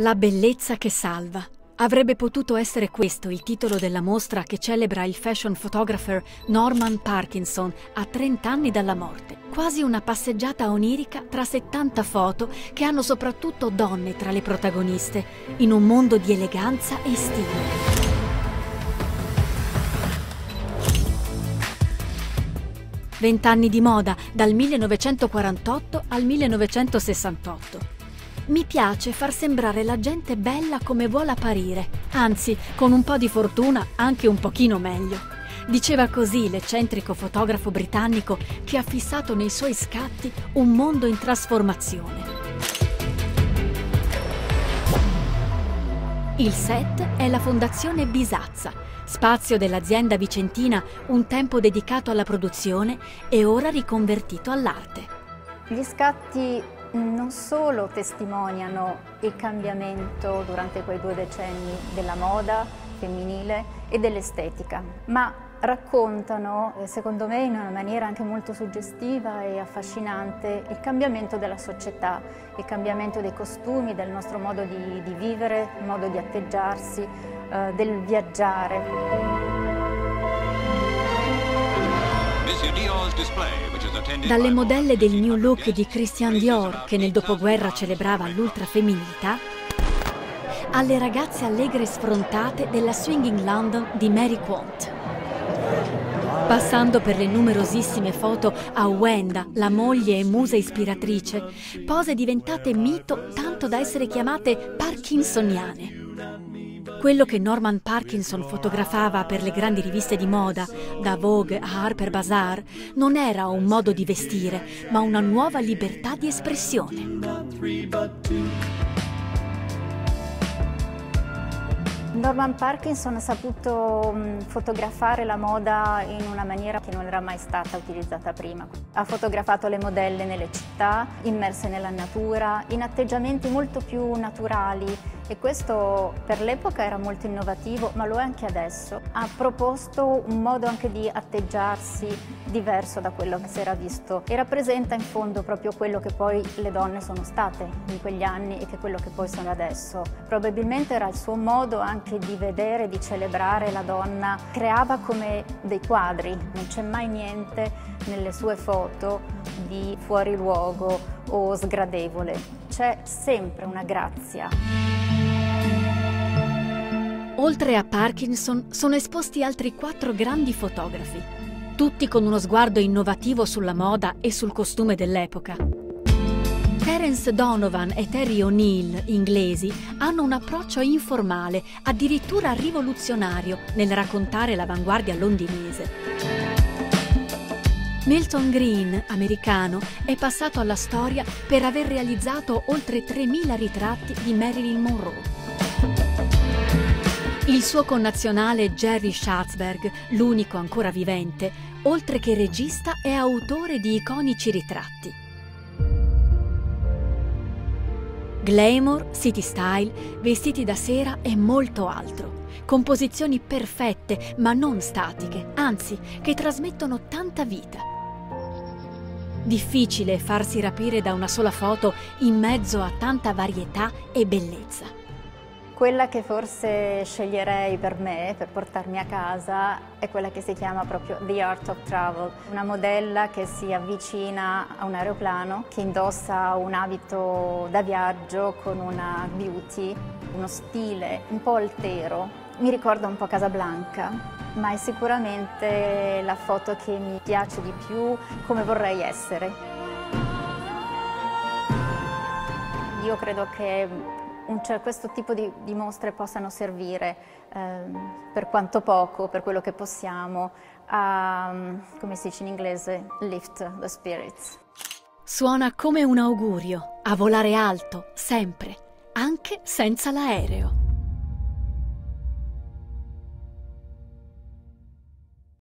La bellezza che salva. Avrebbe potuto essere questo il titolo della mostra che celebra il fashion photographer Norman Parkinson a 30 anni dalla morte. Quasi una passeggiata onirica tra 70 foto che hanno soprattutto donne tra le protagoniste, in un mondo di eleganza e stile. Vent'anni di moda, dal 1948 al 1968. Mi piace far sembrare la gente bella come vuole apparire, anzi, con un po' di fortuna anche un pochino meglio. Diceva così l'eccentrico fotografo britannico che ha fissato nei suoi scatti un mondo in trasformazione. Il set è la Fondazione Bisazza, spazio dell'azienda vicentina un tempo dedicato alla produzione e ora riconvertito all'arte. Gli scatti non solo testimoniano il cambiamento durante quei due decenni della moda femminile e dell'estetica, ma raccontano, eh, secondo me in una maniera anche molto suggestiva e affascinante, il cambiamento della società, il cambiamento dei costumi, del nostro modo di, di vivere, il modo di atteggiarsi, eh, del viaggiare. Dalle modelle del New Look di Christian Dior, che nel dopoguerra celebrava l'ultrafemminilità, alle ragazze allegre e sfrontate della Swinging London di Mary Quant. Passando per le numerosissime foto a Wenda, la moglie e musa ispiratrice, pose diventate mito tanto da essere chiamate parkinsoniane. Quello che Norman Parkinson fotografava per le grandi riviste di moda, da Vogue a Harper Bazaar, non era un modo di vestire, ma una nuova libertà di espressione. Norman Parkinson ha saputo mm, fotografare la moda in una maniera che non era mai stata utilizzata prima. Ha fotografato le modelle nelle città, immerse nella natura, in atteggiamenti molto più naturali e questo per l'epoca era molto innovativo, ma lo è anche adesso. Ha proposto un modo anche di atteggiarsi diverso da quello che si era visto e rappresenta in fondo proprio quello che poi le donne sono state in quegli anni e che quello che poi sono adesso. Probabilmente era il suo modo anche di vedere, di celebrare la donna. Creava come dei quadri, non c'è mai niente nelle sue foto di fuori luogo o sgradevole. C'è sempre una grazia. Oltre a Parkinson sono esposti altri quattro grandi fotografi, tutti con uno sguardo innovativo sulla moda e sul costume dell'epoca. Terence Donovan e Terry O'Neill, inglesi, hanno un approccio informale, addirittura rivoluzionario, nel raccontare l'avanguardia londinese. Milton Green, americano, è passato alla storia per aver realizzato oltre 3.000 ritratti di Marilyn Monroe. Il suo connazionale Jerry Schatzberg, l'unico ancora vivente, oltre che regista è autore di iconici ritratti. Glamour, city style, vestiti da sera e molto altro. Composizioni perfette, ma non statiche, anzi, che trasmettono tanta vita. Difficile farsi rapire da una sola foto in mezzo a tanta varietà e bellezza. Quella che forse sceglierei per me, per portarmi a casa, è quella che si chiama proprio The Art of Travel, una modella che si avvicina a un aeroplano, che indossa un abito da viaggio con una beauty, uno stile un po' altero. Mi ricorda un po' Casablanca, ma è sicuramente la foto che mi piace di più, come vorrei essere. Io credo che cioè, questo tipo di, di, mostre possano servire eh, per quanto poco, per quello che possiamo, a, come si dice in inglese, lift the spirits. Suona come un augurio, a volare alto, sempre, anche senza l'aereo.